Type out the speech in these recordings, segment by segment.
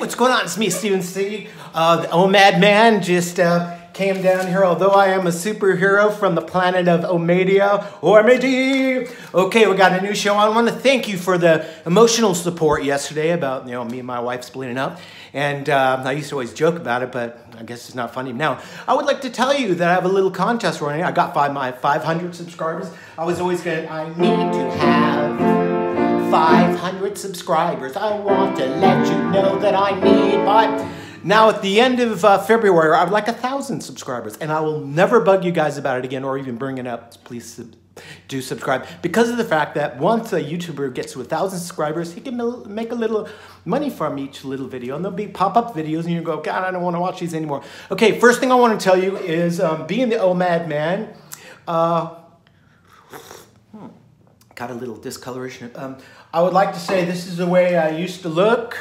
what's going on? It's me, Steven C. Uh, the OMAD man just uh, came down here, although I am a superhero from the planet of Omadia, Ormady. Okay, we got a new show. I want to thank you for the emotional support yesterday about, you know, me and my wife splitting up. And uh, I used to always joke about it, but I guess it's not funny now. I would like to tell you that I have a little contest running. I got five, my 500 subscribers. I was always going to, I need to have 500 subscribers. I want to let you know that I need my... Now, at the end of uh, February, I would like a thousand subscribers, and I will never bug you guys about it again or even bring it up. Please sub do subscribe because of the fact that once a YouTuber gets to a thousand subscribers, he can make a little money from each little video, and there'll be pop-up videos, and you go, God, I don't want to watch these anymore. Okay, first thing I want to tell you is um, being the OMAD man. Uh, got a little discoloration. Um, I would like to say this is the way I used to look.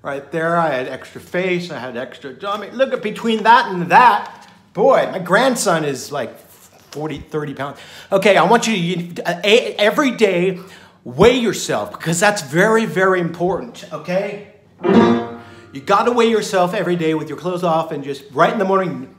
Right there, I had extra face, I had extra tummy. Look at between that and that. Boy, my grandson is like 40, 30 pounds. Okay, I want you to uh, every day weigh yourself because that's very, very important, okay? You gotta weigh yourself every day with your clothes off and just right in the morning.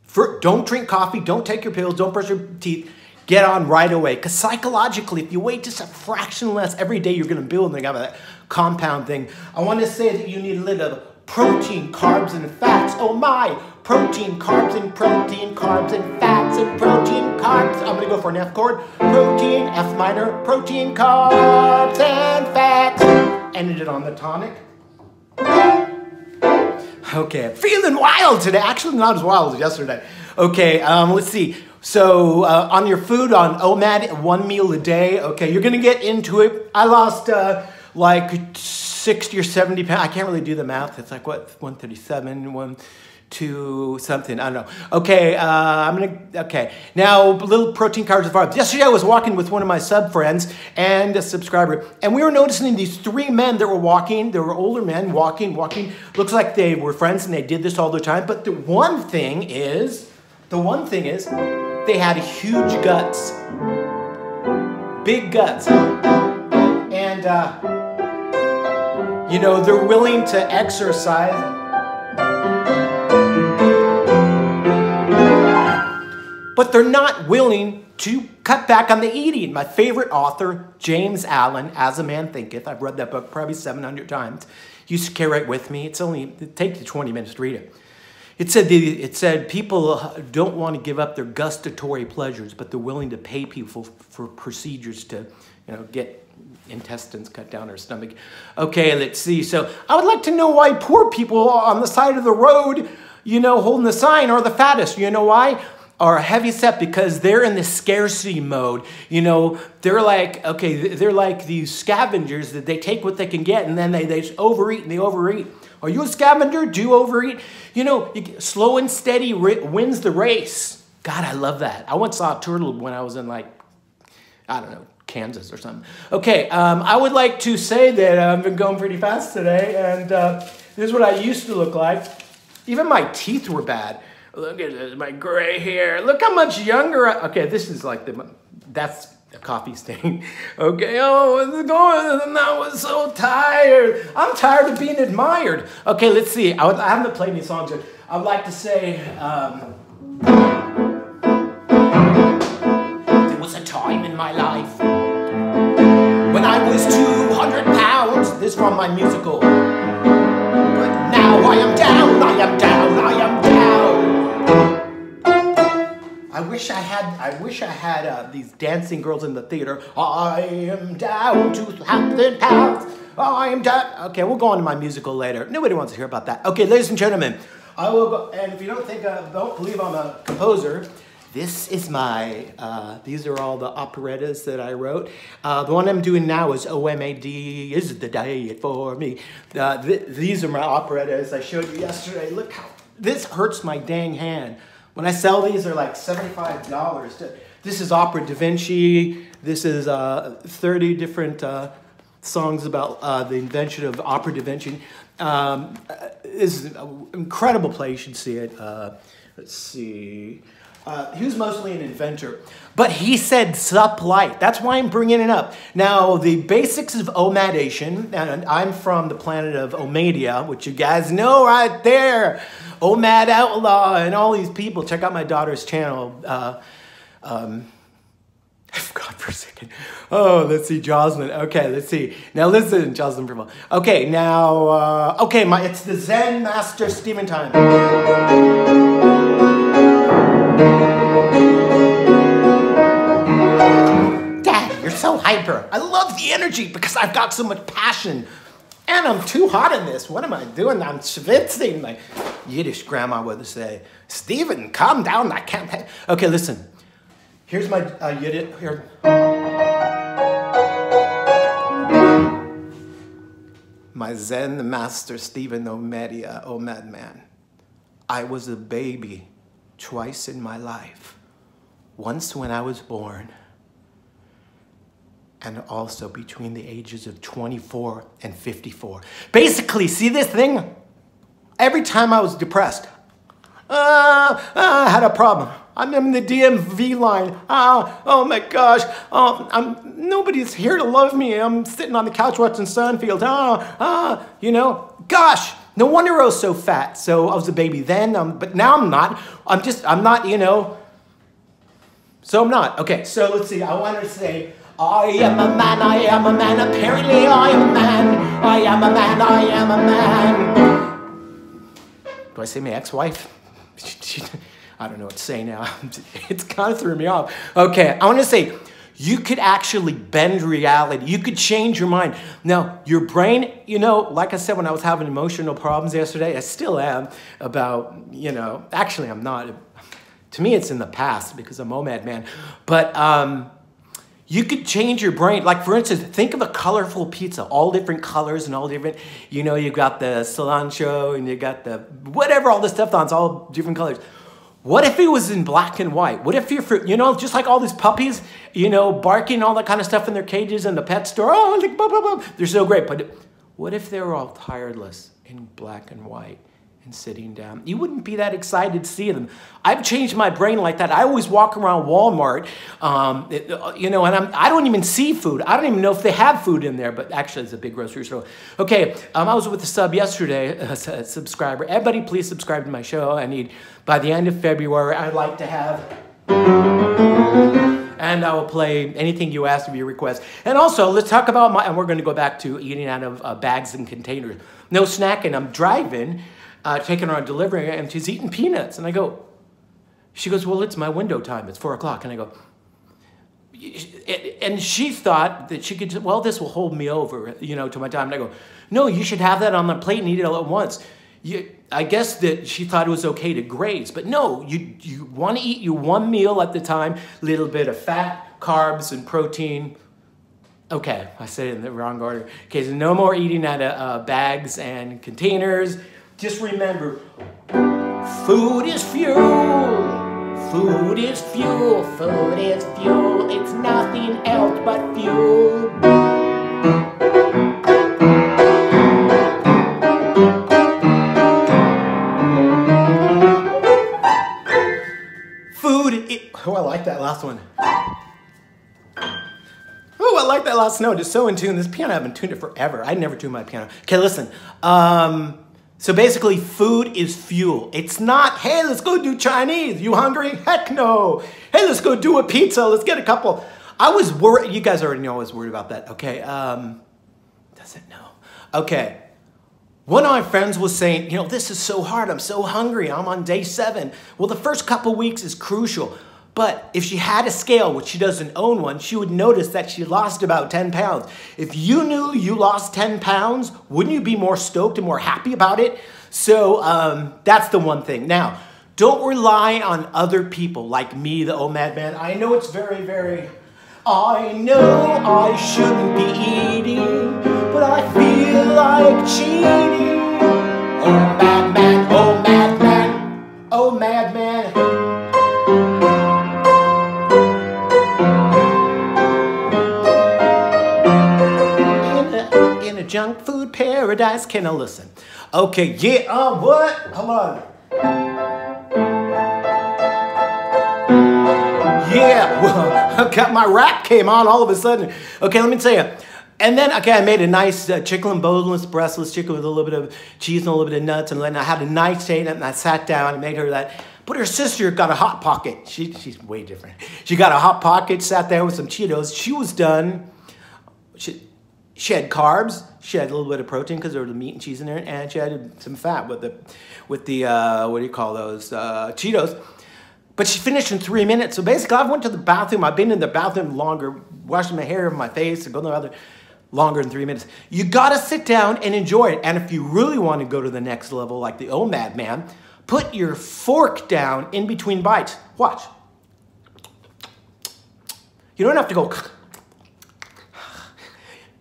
For, don't drink coffee, don't take your pills, don't brush your teeth get on right away. Because psychologically, if you wait just a fraction less every day, you're going to build and have that compound thing. I want to say that you need a little protein, carbs, and fats. Oh my! Protein, carbs, and protein, carbs, and fats, and protein, carbs. I'm going to go for an F chord. Protein, F minor, protein, carbs, and fats. Ended it on the tonic. Okay, feeling wild today. Actually, not as wild as yesterday. Okay, um, let's see. So uh, on your food, on OMAD, one meal a day, okay, you're gonna get into it. I lost uh, like 60 or 70 pounds. I can't really do the math. It's like what, 137, one, two, something, I don't know. Okay, uh, I'm gonna, okay. Now, little protein carbs and carbs. Yesterday I was walking with one of my sub friends and a subscriber, and we were noticing these three men that were walking, they were older men walking, walking. Looks like they were friends and they did this all the time, but the one thing is, the one thing is, they had huge guts, big guts. And, uh, you know, they're willing to exercise. But they're not willing to cut back on the eating. My favorite author, James Allen, As a Man Thinketh, I've read that book probably 700 times. Used to carry it with me. It's only, it takes you 20 minutes to read it. It said, the, it said people don't want to give up their gustatory pleasures, but they're willing to pay people for procedures to you know, get intestines cut down or stomach. Okay, let's see. So I would like to know why poor people on the side of the road, you know, holding the sign are the fattest. You know why? Are heavy set because they're in the scarcity mode. You know, they're like, okay, they're like these scavengers that they take what they can get and then they, they overeat and they overeat. Are you a scavenger? Do you overeat? You know, slow and steady wins the race. God, I love that. I once saw a turtle when I was in like, I don't know, Kansas or something. Okay, um, I would like to say that I've been going pretty fast today, and uh, this is what I used to look like. Even my teeth were bad. Look at this, my gray hair. Look how much younger I, okay, this is like the, that's coffee stain. Okay, oh, it's going, I was so tired. I'm tired of being admired. Okay, let's see. I, I haven't played any songs yet. I would like to say, um, there was a time in my life when I was 200 pounds. This from my musical. But now I am down, I wish I had. I wish I had uh, these dancing girls in the theater. I am down two thousand pounds. I am down. Okay, we'll go on to my musical later. Nobody wants to hear about that. Okay, ladies and gentlemen, I will go. And if you don't think, uh, don't believe I'm a composer. This is my, uh, these are all the operettas that I wrote. Uh, the one I'm doing now is OMAD, is the day for me. Uh, th these are my operettas I showed you yesterday. Look how, this hurts my dang hand. When I sell these, they're like $75. This is Opera Da Vinci. This is uh, 30 different uh, songs about uh, the invention of Opera Da Vinci. Um, this is an incredible play. You should see it. Uh, let's see. Uh, he was mostly an inventor. But he said sup light. That's why I'm bringing it up. Now, the basics of Omadation, and I'm from the planet of Omadia, which you guys know right there. Omad Outlaw and all these people. Check out my daughter's channel. Uh, um, I forgot for a second. Oh, let's see, Jocelyn. Okay, let's see. Now listen, Jocelyn Primal. Okay, now, uh, okay, my it's the Zen Master Stephen time. Hyper. I love the energy because I've got so much passion. And I'm too hot in this. What am I doing? I'm schwitzing. My Yiddish grandma would say, Stephen, calm down. I can't. Okay, listen. Here's my uh, Yiddish. Here. My Zen master, Stephen Omedia, O madman. I was a baby twice in my life. Once when I was born, and also between the ages of 24 and 54. Basically, see this thing? Every time I was depressed, uh, uh, I had a problem. I'm in the DMV line. Ah, oh my gosh. Oh, I'm, nobody's here to love me. I'm sitting on the couch watching Seinfeld. Ah, ah, you know, gosh, no wonder I was so fat. So I was a baby then, um, but now I'm not. I'm just, I'm not, you know. So I'm not. Okay, so let's see. I want to say, I am a man, I am a man. Apparently I am a man. I am a man, I am a man. Do I say my ex-wife? I don't know what to say now. it's kind of threw me off. Okay, I want to say you could actually bend reality. You could change your mind. Now, your brain, you know, like I said, when I was having emotional problems yesterday, I still am about, you know, actually, I'm not. To me, it's in the past because I'm OMAD man. But um, you could change your brain. Like, for instance, think of a colorful pizza, all different colors and all different, you know, you got the cilantro and you got the whatever, all the stuff on, it's all different colors. What if it was in black and white? What if you're, you know, just like all these puppies, you know, barking all that kind of stuff in their cages in the pet store. Oh, like, they're so great. But what if they were all tireless in black and white? And sitting down. You wouldn't be that excited to see them. I've changed my brain like that. I always walk around Walmart, um, it, uh, you know, and I'm, I don't even see food. I don't even know if they have food in there, but actually it's a big grocery store. Okay, um, I was with a sub yesterday, a subscriber. Everybody please subscribe to my show. I need, by the end of February, I'd like to have and I will play anything you ask of your request. And also, let's talk about my, and we're going to go back to eating out of uh, bags and containers. No snacking. I'm driving, uh, taking her on delivery, and she's eating peanuts. And I go, she goes, well, it's my window time. It's four o'clock. And I go, and she thought that she could, well, this will hold me over, you know, to my time. And I go, no, you should have that on the plate and eat it all at once. You, I guess that she thought it was okay to graze, but no, you, you want to eat your one meal at the time, little bit of fat, carbs, and protein. Okay, I said it in the wrong order. Okay, so no more eating out of uh, bags and containers. Just remember, food is fuel. Food is fuel. Food is fuel. It's nothing else but fuel. Food. It, oh, I like that last one. I like that last note. It's so in tune. This piano, I haven't tuned it forever. I never tune my piano. Okay, listen. Um, so basically, food is fuel. It's not, hey, let's go do Chinese. You hungry? Heck no. Hey, let's go do a pizza. Let's get a couple. I was worried. You guys already know I was worried about that. Okay. Um, does it know? Okay. One of my friends was saying, you know, this is so hard. I'm so hungry. I'm on day seven. Well, the first couple weeks is crucial. But if she had a scale, which she doesn't own one, she would notice that she lost about 10 pounds. If you knew you lost 10 pounds, wouldn't you be more stoked and more happy about it? So um, that's the one thing. Now, don't rely on other people like me, the old madman. I know it's very, very, I know I shouldn't be eating, but I feel like cheating. Oh, madman, oh, madman, oh, madman. Paradise. Can I listen? Okay, yeah, uh, what? Hold on. Yeah, well, got my rap came on all of a sudden. Okay, let me tell you. And then, okay, I made a nice uh, chicken boneless, breastless chicken with a little bit of cheese and a little bit of nuts. And then I had a nice date and I sat down and made her that. But her sister got a Hot Pocket. She, she's way different. She got a Hot Pocket, sat there with some Cheetos. She was done. She, she had carbs. She had a little bit of protein because there was meat and cheese in there, and she had some fat with the, with the uh, what do you call those uh, Cheetos. But she finished in three minutes. So basically, I went to the bathroom. I've been in the bathroom longer, washing my hair, my face, and going to the other longer than three minutes. You gotta sit down and enjoy it. And if you really want to go to the next level, like the OMAD man, put your fork down in between bites. Watch. You don't have to go.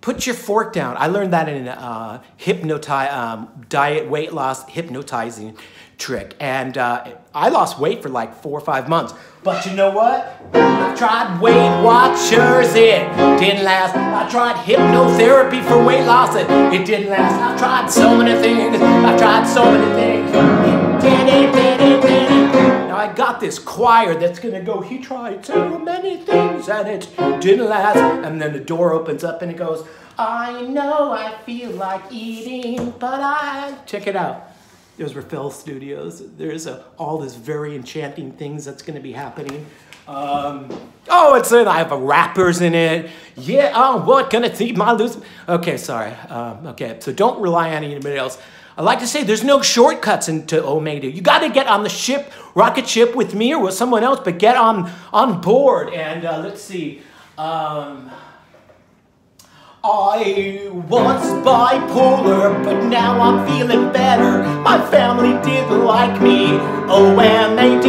Put your fork down. I learned that in a uh, hypnotize, um, diet weight loss hypnotizing trick. And uh, I lost weight for like four or five months. But you know what? I tried Weight Watchers, it didn't last. I tried hypnotherapy for weight loss, it, it didn't last. I tried so many things, I tried so many things. Did it, did it, did it. I got this choir that's gonna go, he tried so many things and it didn't last. And then the door opens up and it goes, I know I feel like eating, but I... Check it out. Were Phil Studios. There's a, all this very enchanting things that's going to be happening. Um, oh, it's in, I have a rappers in it. Yeah, oh, what, gonna see my lose? Okay, sorry. Um, okay, so don't rely on anybody else. I like to say there's no shortcuts into Omega. You got to get on the ship, rocket ship with me or with someone else, but get on, on board. And uh, let's see. Um, I was bipolar, but now I'm feeling better. My family didn't like me. OMAD.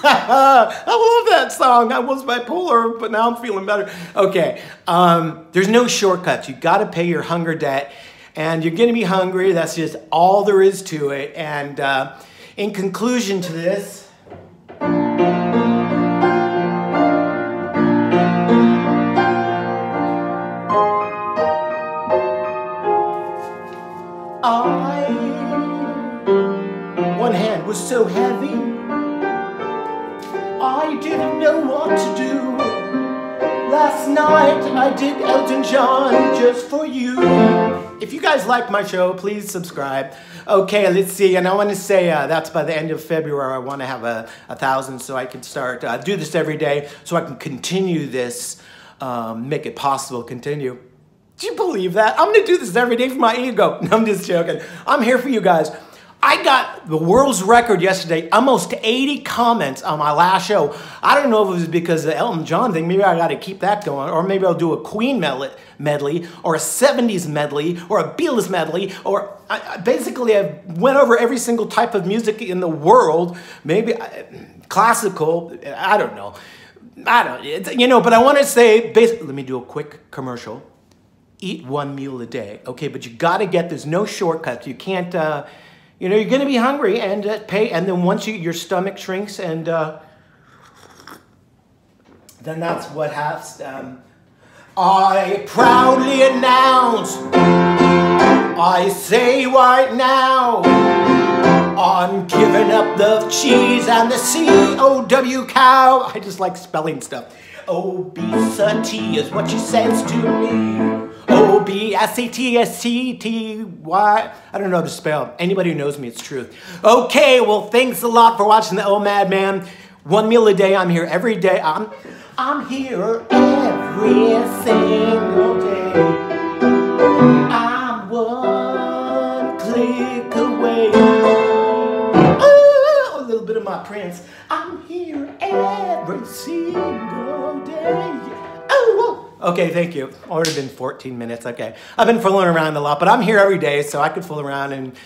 I love that song. I was bipolar, but now I'm feeling better. Okay, um, there's no shortcuts. You got to pay your hunger debt, and you're going to be hungry. That's just all there is to it. And uh, in conclusion to this, I, one hand was so heavy, I didn't know what to do. Last night I did Elton John just for you. If you guys like my show, please subscribe. Okay, let's see. And I want to say uh, that's by the end of February. I want to have a, a thousand so I can start uh, do this every day so I can continue this, um, make it possible, continue. Do you believe that? I'm gonna do this every day for my ego. No, I'm just joking. I'm here for you guys. I got the world's record yesterday, almost 80 comments on my last show. I don't know if it was because of the Elton John thing. Maybe I got to keep that going. Or maybe I'll do a Queen medley, or a 70s medley, or a Beatles medley, or I, basically I went over every single type of music in the world. Maybe classical, I don't know. I don't, you know, but I want to say, basically, let me do a quick commercial eat one meal a day. Okay, but you got to get, there's no shortcuts. You can't, uh, you know, you're going to be hungry and uh, pay, and then once you, your stomach shrinks and uh, then that's what has Um, I proudly announce, I say right now, I'm giving up the cheese and the C-O-W cow. I just like spelling stuff. Obesity is what she says to me. O-B-S-A-T-S-T-T-Y. I don't know how to spell. Anybody who knows me, it's truth. Okay, well, thanks a lot for watching the OMAD Man. One meal a day. I'm here every day. I'm, I'm here every single day. I'm one click away. Oh, a little bit of my Prince. I'm here every single. Oh, Okay, thank you. Already been 14 minutes. Okay. I've been fooling around a lot, but I'm here every day, so I could fool around. And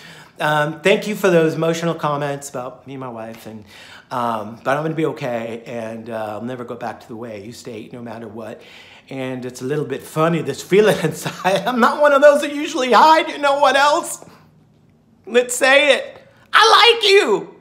um, thank you for those emotional comments about me and my wife. And um, But I'm going to be okay, and uh, I'll never go back to the way I used to eat, no matter what. And it's a little bit funny, this feeling inside. I'm not one of those that usually hide. You know what else? Let's say it. I like you.